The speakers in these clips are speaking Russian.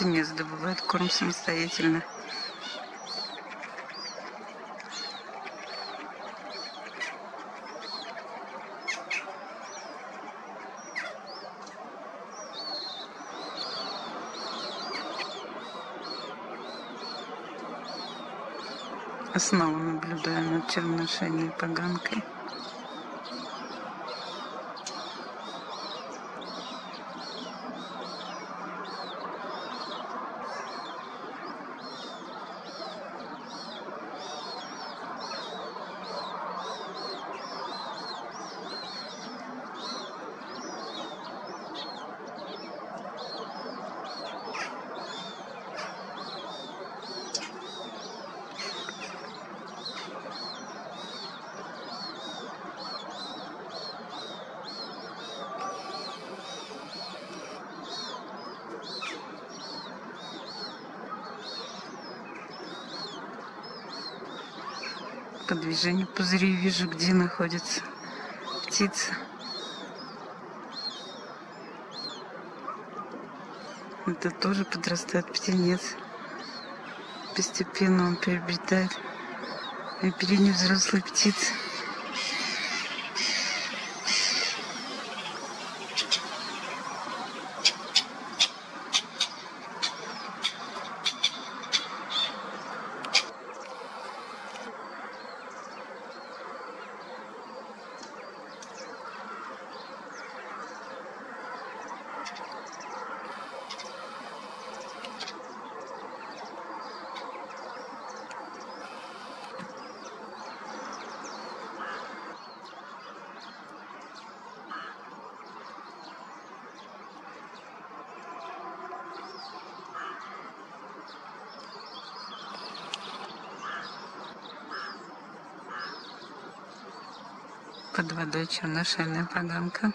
птенец добывает корм самостоятельно. Снова наблюдаю над черношейной поганкой. По движению пузырей вижу, где находится птица. Это тоже подрастает птенец. Постепенно он приобретает оперение взрослой птицы. Под водой черношейная поганка.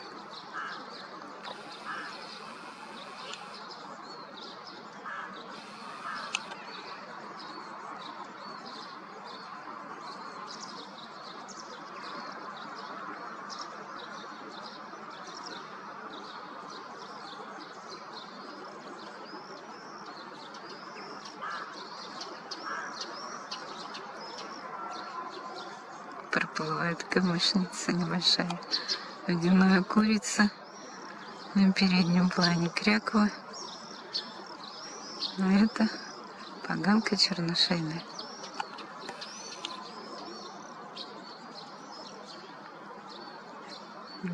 Проплывает камышница небольшая. Водяная курица. На переднем плане кряква. Но это поганка черношейная.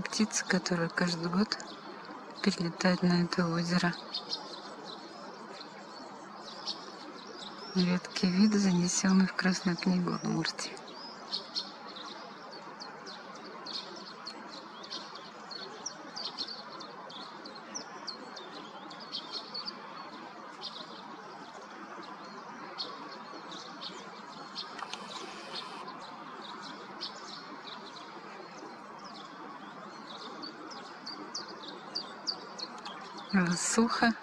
Птица, которая каждый год прилетает на это озеро. Редкий вид, занесенный в Красную книгу Удмуртии. Сухо